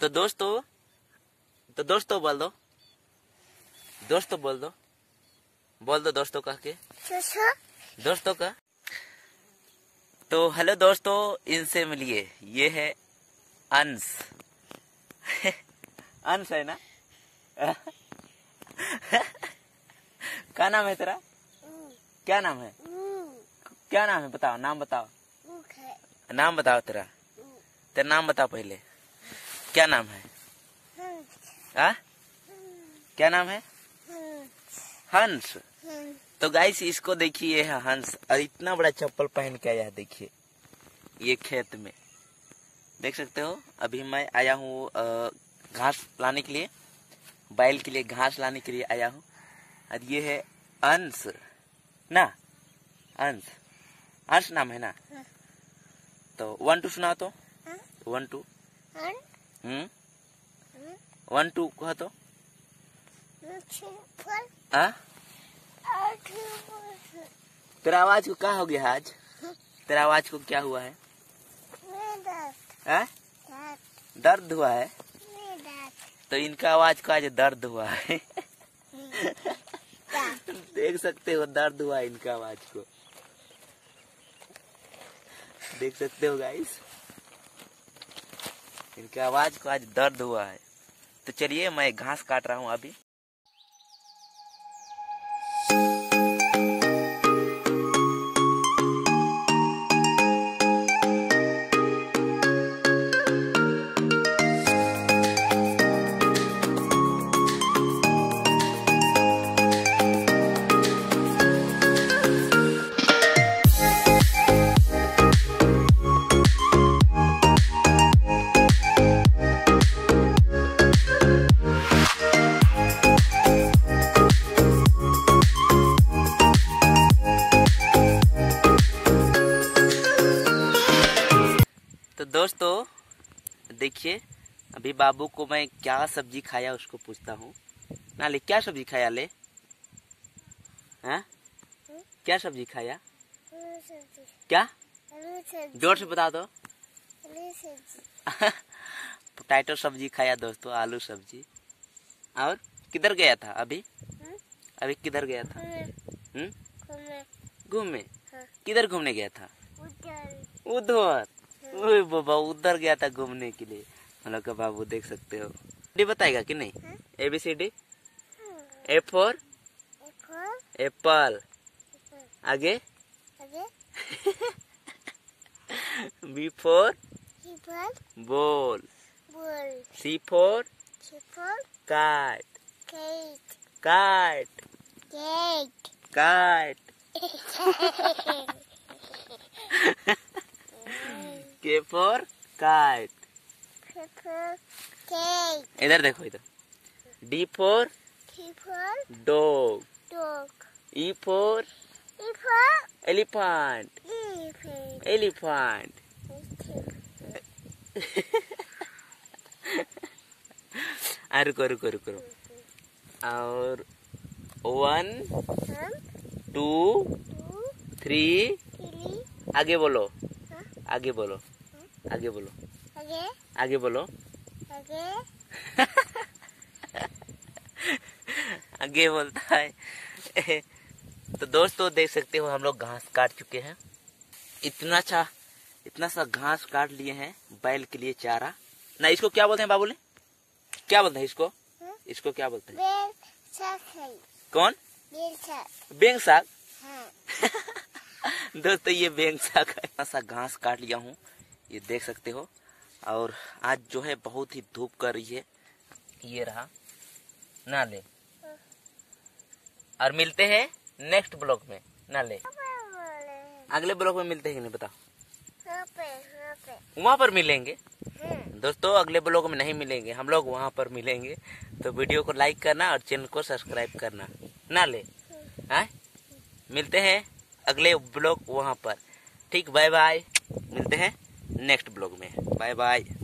तो दोस्तों तो दोस्तों बोल दो। दोस्तों बोल दो। बोल दो दोस्तों कह के। दोस्तों। का। तो हेलो दोस्तों इनसे मिलिए। ये है अंश। अंश है ना? क्या नाम है तेरा? क्या नाम है? क्या नाम है? बताओ नाम बताओ। नाम बताओ तेरा। तेरा नाम बताओ पहले। क्या नाम है? आ? क्या नाम है? हंस। तो गाइस इसको देखिए है हंस। और इतना बड़ा चप्पल पहन के आया देखिए। ये खेत में। देख सकते हो? अभी मैं आया हूँ घास लाने के लिए। बैल के लिए घास लाने के लिए आया हूँ। और ये है अंश ना? अंश अंश नाम है ना? तो वन टू सुना तो? वन टू वन टू कह तो? तेरा आवाज़ को क्या हो गया आज? तेरा आवाज़ को क्या हुआ है? आ? दर्द। हुआ है? तो इनका आवाज़ को आज दर्द हुआ है। देख सकते हो दर्द हुआ इनका आवाज़ को। देख सकते हो गाइस इनके आवाज़ को आज दर्द हुआ है। तो चलिए, मैं घास काट रहा हूँ अभी। तो दोस्तों देखिए अभी बाबू को मैं क्या सब्ज़ी खाया उसको पूछता हूँ। ना ले क्या सब्ज़ी खाया ले? हाँ? क्या सब्ज़ी खाया? क्या? ज़ोर से बता दो। पोटैटो सब्ज़ी खाया दोस्तों आलू सब्ज़ी। और किधर गया था अभी? अभी किधर गया था? हम्म? घूमने। किधर घूमने गया था? उधर। ओए बाबा उधर गया था घूमने के लिए। मतलब का बाबू देख सकते हो। डी बताएगा कि नहीं? A B C D A for apple आगे? B for ball C for काट काट काट काट के फोर काट इधर देखो इधर। D for dog E for elephant elephant आ रुको रुको रुको रुको और वन टू थ्री आगे बोलो। आगे बोलो। आगे बोलो। आगे। आगे बोलो। आगे। आगे बोलता है। तो दोस्तों देख सकते हो हम लोग घास काट चुके हैं। इतना अच्छा इतना सा घास काट लिए हैं बैल के लिए चारा। ना इसको क्या बोलते हैं बाबू ने? क्या बोलते हैं इसको? इसको क्या बोलते हैं? कौन? बेंग साग? हाँ। दोस्तों ये बेंग साग है। इतना सा घास काट लिया हूँ। ये देख सकते हो। और आज जो है बहुत ही धूप कर रही है। ये रहा। ना ले। और मिलते हैं नेक्स्ट ब्लॉक में। ना ले। अगले ब्लॉक में मिलते हैं कि नहीं बताओ? वहाँ पर मिलेंगे। दोस्तों, अगले ब्लॉग में नहीं मिलेंगे। हम लोग वहाँ पर मिलेंगे। तो वीडियो को लाइक करना और चैनल को सब्सक्राइब करना। ना ले। हाँ मिलते हैं अगले ब्लॉग वहाँ पर। ठीक बाय बाय मिलते हैं। नेक्स्ट ब्लॉग में। Bye bye.